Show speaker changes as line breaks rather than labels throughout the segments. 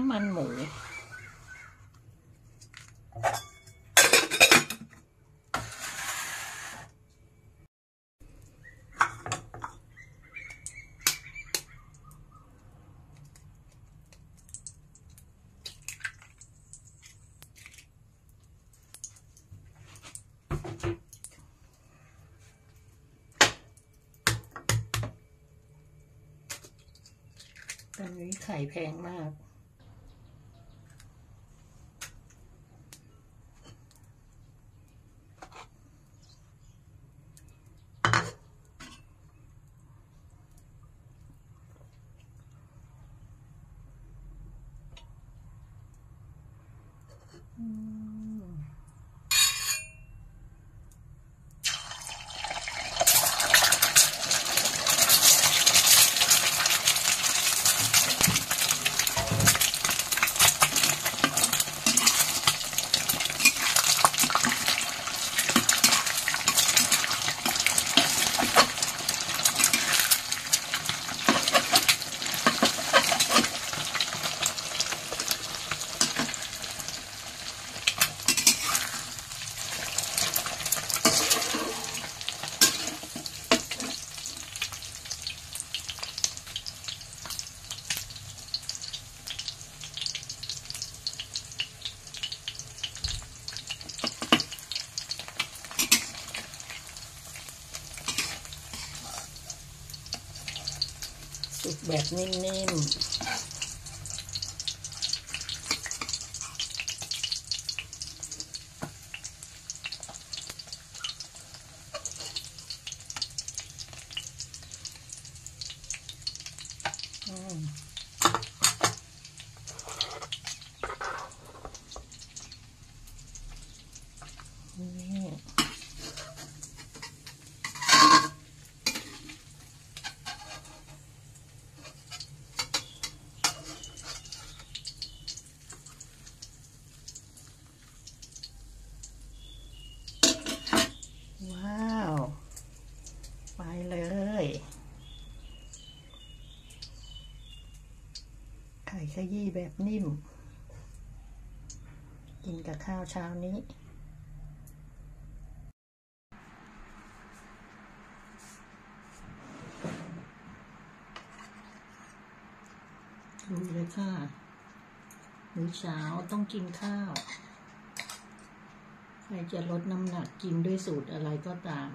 น้ำมันหมู ตอนนี้ไข่แพงมาก อื แบบนิ่มๆอืมนี่ ว้าว ไปเลย ไขยี้แบบนิ่ม กินกับข้าวเช้านี้ ดูเลยค่ะมื้อเช้าต้องกินข้าวใครจะลดน้ำหนักกินด้วยสูตรอะไรก็ตาม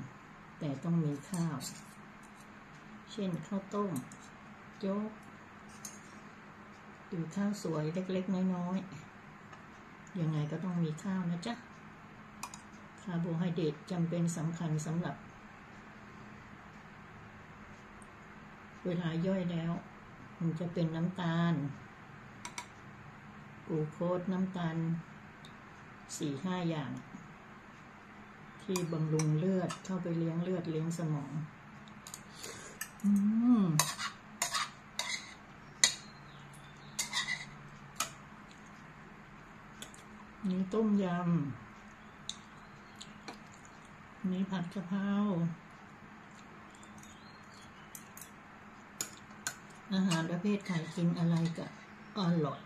แต่ต้องมีข้าว เช่นข้าวต้มโจ๊ก หรือข้าวสวยเล็ก ๆ น้อยๆ ยังไงก็ต้องมีข้าวนะจ๊ะ คาร์โบไฮเดรตจำเป็นสำคัญสำหรับ เวลาย่อยแล้ว มันจะเป็นน้ำตาลกูโคสน้ำตาลสี่ห้าอย่าง ที่บำรุงเลือดเข้าไปเลี้ยงเลือดเลี้ยงสมอง อืม นี่ต้มยำนี่ผัดกะเพรา อาหารประเภทไข่กินอะไรก็อร่อย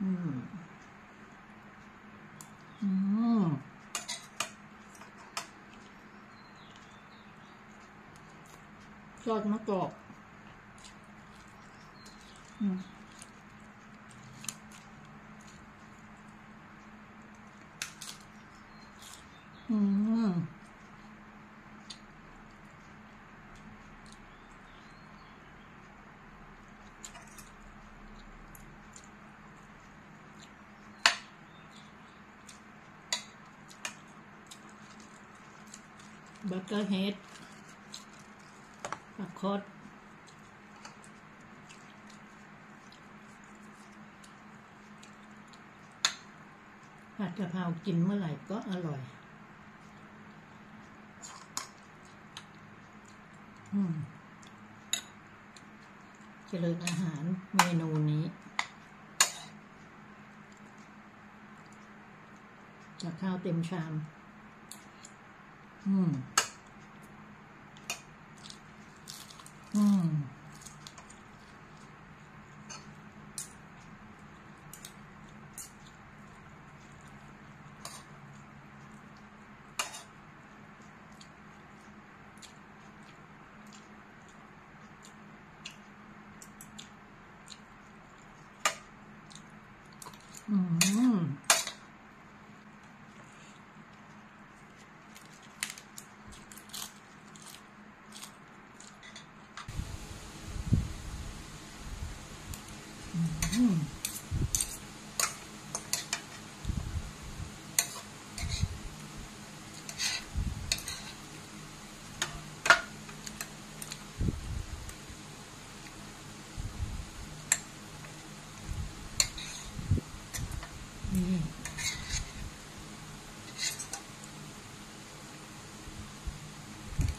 อืม อืมทอดมะกอกอืม อืมบัตเตอร์เฮดผักคดผัดกะเพรากินเมื่อไหร่ก็อร่อย อืม เจริญอาหารเมนูนี้จากข้าวเต็มชาม อืม อืม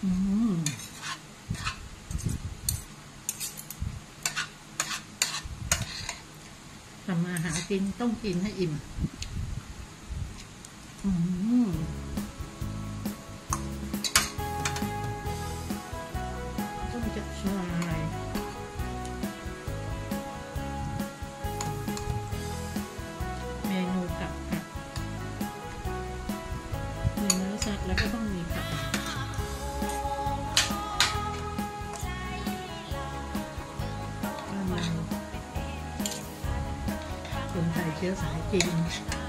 ทำมาหากินต้องกินให้อิ่ม 咸菜可以给吃